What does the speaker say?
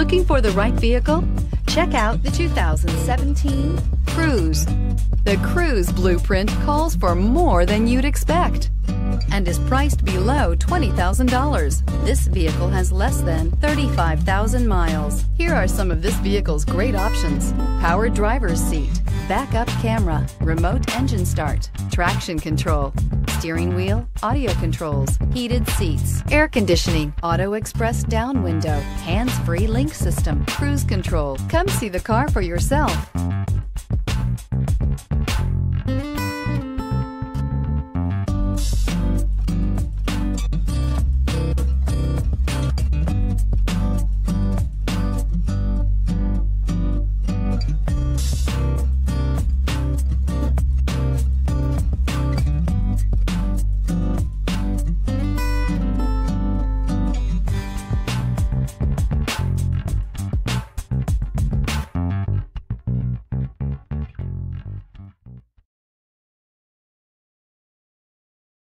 Looking for the right vehicle? Check out the 2017 Cruze. The Cruze blueprint calls for more than you'd expect and is priced below $20,000. This vehicle has less than 35,000 miles. Here are some of this vehicle's great options. Power driver's seat, backup camera, remote engine start, traction control, steering wheel, audio controls, heated seats, air conditioning, auto express down window, hands-free link system, cruise control. Come see the car for yourself.